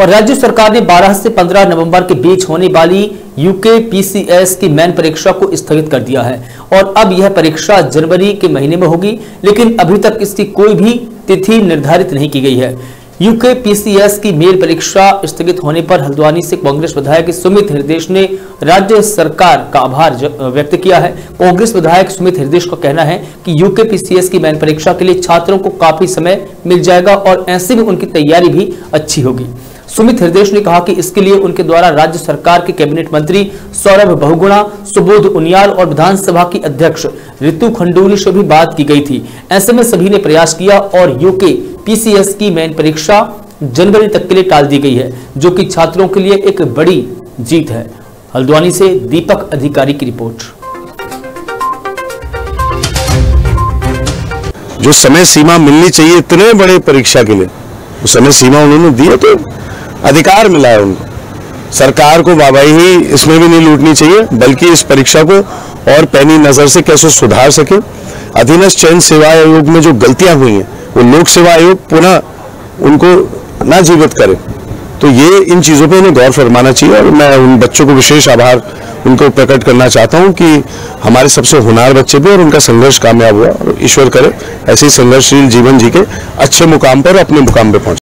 और राज्य सरकार ने 12 से 15 नवंबर के बीच होने वाली यूके पीसीएस की मैन परीक्षा को स्थगित कर दिया है। और अब यह परीक्षा जनवरी के महीने में होगी, लेकिन अभी तक इसकी कोई भी तिथि निर्धारित नहीं की गई है। यूके पीसीएस की मेल परीक्षा स्थगित होने पर हल्द्वानी से कांग्रेस विधायक सुमित हृदय ने राज्य सरकार का आभार व्यक्त किया है। कांग्रेस विधायक सुमित हृदय का कहना है कि यूके पीसीएस की मैन परीक्षा के लिए छात्रों को काफ़ी समय मिल जाएगा और ऐसे में उनकी तैयारी भी अच्छी होगी। सुमित हृदय ने कहा कि इसके लिए उनके द्वारा राज्य सरकार के कैबिनेट मंत्री सौरभ बहुगुणा, सुबोध उनियाल और विधानसभा की अध्यक्ष ऋतु खंडूरी से भी बात की गई थी। ऐसे में सभी ने प्रयास किया और यूके पीसीएस की मेन परीक्षा जनवरी तक के लिए टाल दी गई है, जो कि छात्रों के लिए एक बड़ी जीत है। हल्द्वानी से दीपक अधिकारी की रिपोर्ट। जो समय सीमा मिलनी चाहिए इतने बड़े परीक्षा के लिए वो समय सीमा उन्होंने दी है तो अधिकार मिला है उनको। सरकार को बाबाई ही इसमें भी नहीं लूटनी चाहिए, बल्कि इस परीक्षा को और पैनी नज़र से कैसे सुधार सके। अधीनस्थ चयन सेवा आयोग में जो गलतियाँ हुई हैं, वो लोक सेवा आयोग पुनः उनको ना जीवित करे। तो ये इन चीज़ों पे उन्हें गौर फरमाना चाहिए और मैं उन बच्चों को विशेष आभार उनको प्रकट करना चाहता हूँ कि हमारे सबसे हुनार बच्चे भी और उनका संघर्ष कामयाब हुआ और ईश्वर करे, ऐसे ही संघर्षशील जीवन जी के अच्छे मुकाम पर अपने मुकाम पर पहुँचे।